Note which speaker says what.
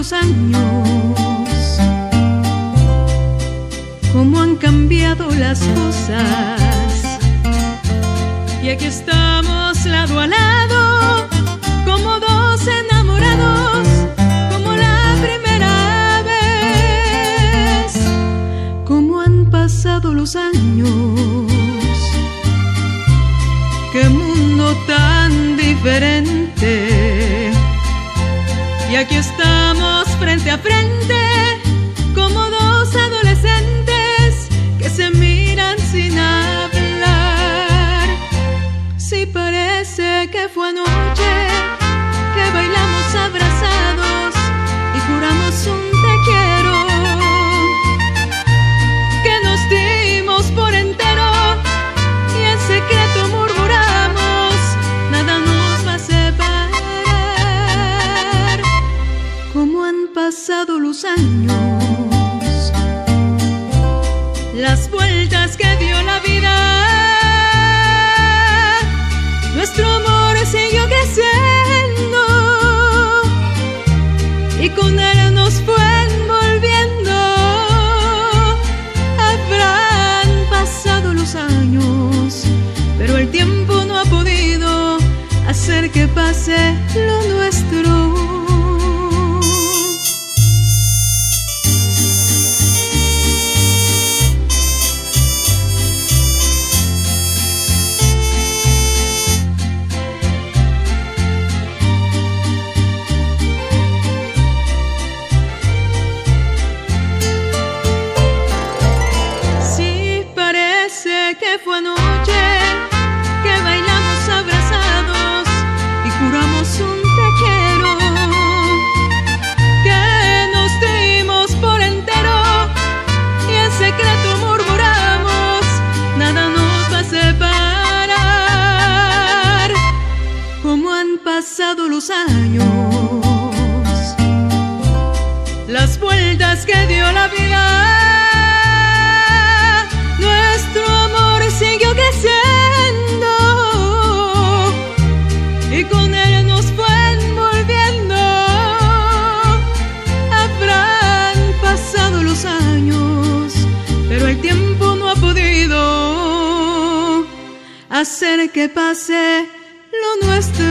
Speaker 1: años, cómo han cambiado las cosas. Y aquí estamos lado a lado, como dos enamorados, como la primera vez. Cómo han pasado los años, qué mundo tan diferente. Y aquí estamos frente a frente, como dos adolescentes que se miran sin hablar. Si parece que fue anoche que bailamos los años, las vueltas que dio la vida. Nuestro amor siguió creciendo y con él nos fue fue anoche que bailamos abrazados y juramos un te quiero. Que nos dimos por entero y en secreto murmuramos, nada nos va a separar. Como han pasado los años, las vueltas que dio la vida. Hacer que pase lo nuestro.